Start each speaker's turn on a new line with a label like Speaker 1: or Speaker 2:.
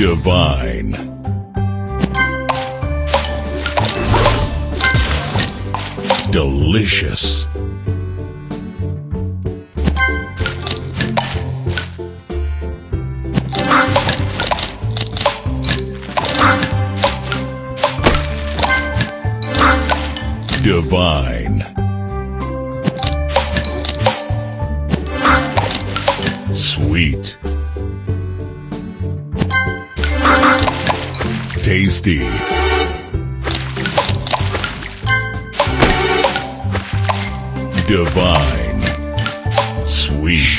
Speaker 1: Divine. Delicious. Divine. Sweet. Tasty. Divine. Sweet.